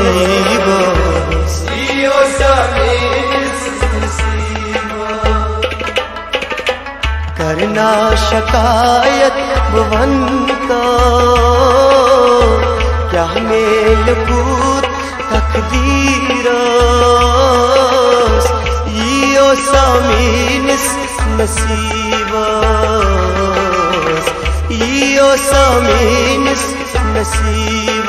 नसीब दियो करना शकायत भुवन का क्या मेल कूद तकदीर? यो सामीनिस नसीब। यो सामीनिस नसीब।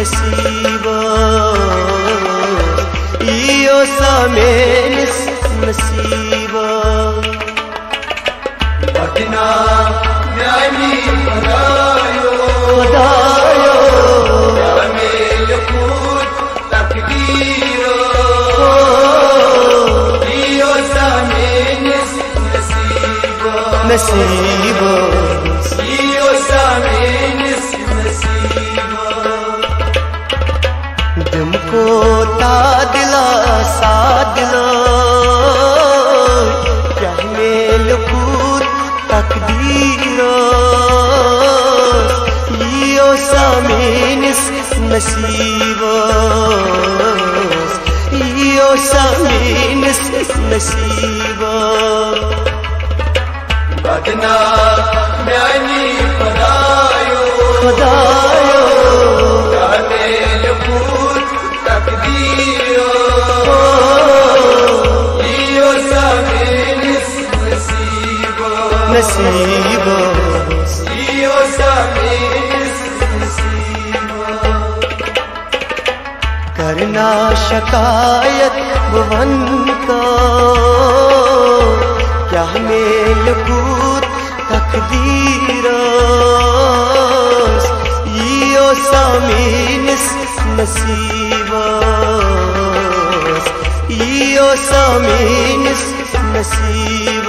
नसीब। यो सामीनिस नसीब बदना ज्ञानी बनायो खुदायो मेल कूद तकदीरो दियो सामीन नसीबो नसीब तादिला सादिला क्या मेल कूद तकदीर यो सामीनिस नसीब यो सामीनिस नसीब बदना ज्ञानी बनायो खुदायो सामीन नसीबो करना शकायत भुवन का क्या मेल कूद तकदीर। यो सामीनिस नसीब। यो सामीनिस नसीब।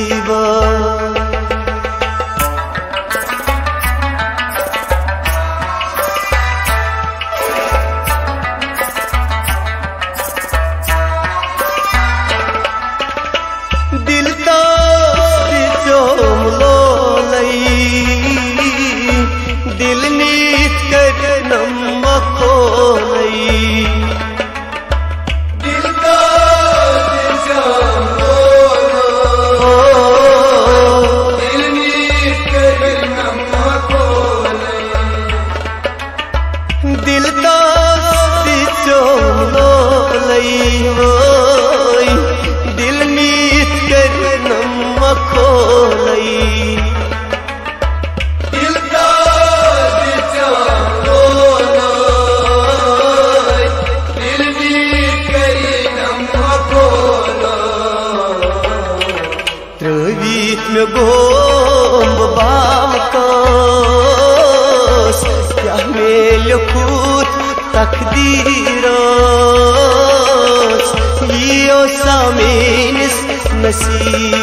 εσύ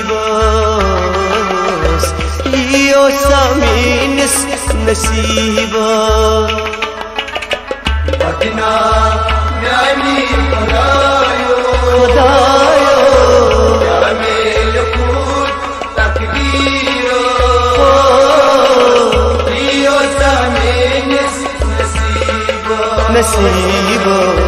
βας Ήος αμήνες νεσύ βας Πατινά μιάνι χωράιο Χωράιο Κάμε λιωκούν τα κυβίρο Ήος αμήνες νεσύ βας Νεσύ βας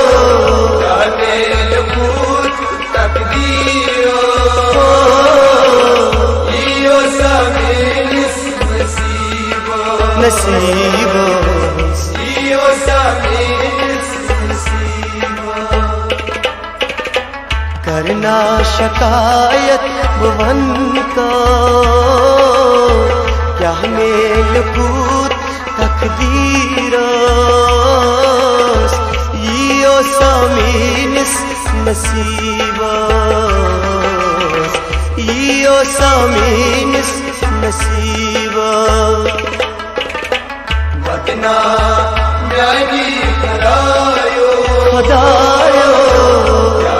नसीबो करना शिकायत भुवन को क्या मेल कूद तकदीरोस ईओ सामीनिस नसीबोस ईओ सामीनिस नसीबोस बदना ज्ञानी करायो। खुदायो या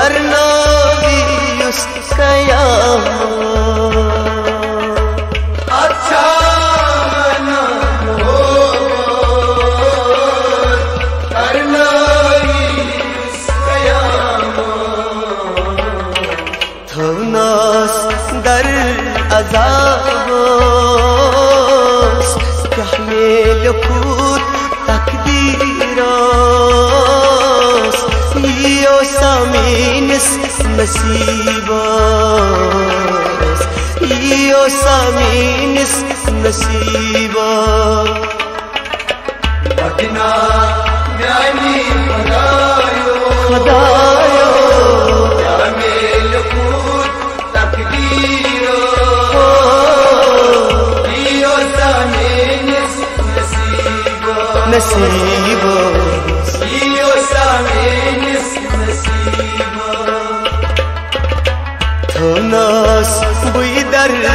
करना nasibas Iyo sa minis nasiba Patna myani padayo Padayo Jamil kut takdiro Iyo sa minis nasiba Nasiba Iyo sa minis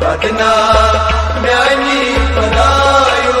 Batna Jani Parayo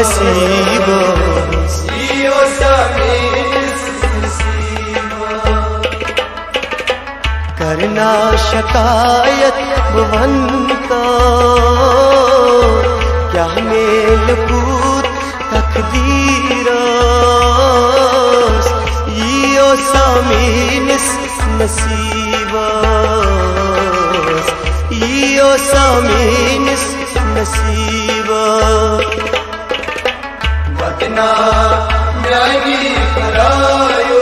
नसीबो करना शिकायत भुवन क्या मेल पूत तकदीरोस यो सामीनिस यो सामीनिस नसीबोस Batna Jani Parayo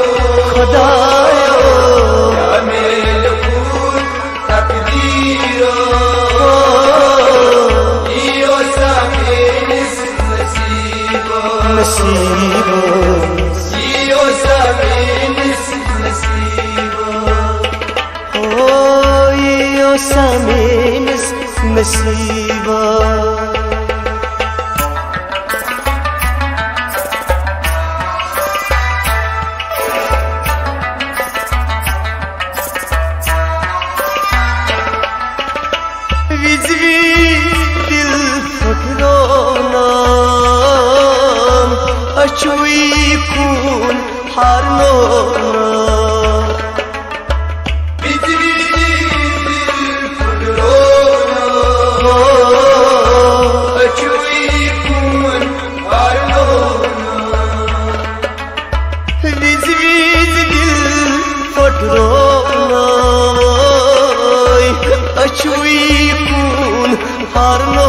खुदायो Jamil Pur Takdiro Io samis nasibo नसीबोस Io samis nasibo Oi, o saminis nasiba parno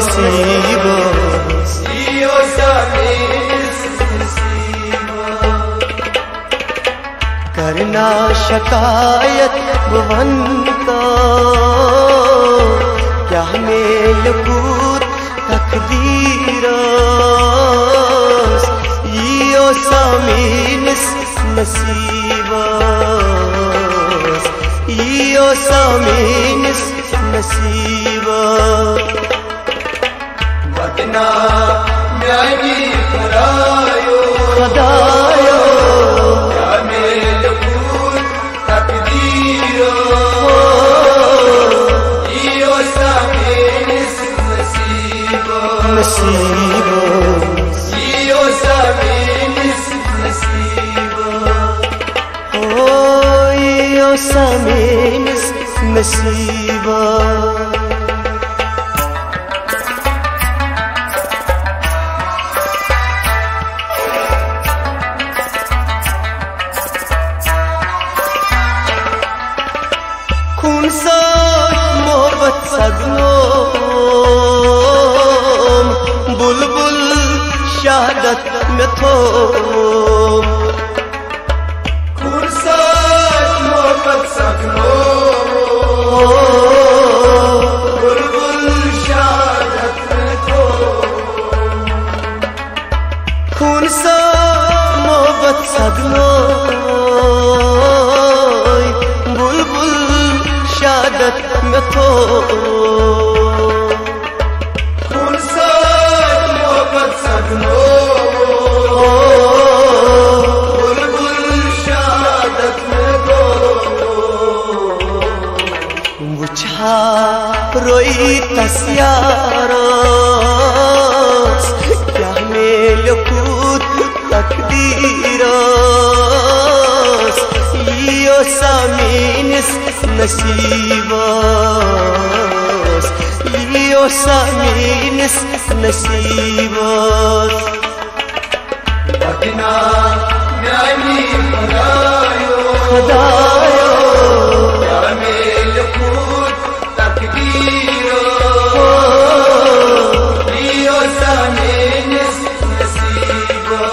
नसीबो नसीबो करना शकायत भुवंता। क्या mail कूद तकदीरोस यो सामीनिस नसीबोस यो सामीनिस नसीबोस ਕਿਨਾ ਮਿਆਈ ਪਰਾਇਓ ਖੁਦਾਇਓ। ਯਾ ਮੇਰੇ ਲਬੂਰ ਤਕਦੀਰੋ ਈਓ ਸਾਮੇ ਨਸੀਬੋ ਨਸੀਬੋ। ਈਓ ਸਾਮੇ ਨਸੀਬੋ ਓ ਈਓ ਸਾਮੇ ਨਸੀਬੋ। हो με σίβος Δύο σαμίνες με σίβος Πατινά νιάνι χαδάιο Χαδάιο Γιάμε λεκούτ τακβίρο Δύο σαμίνες με σίβος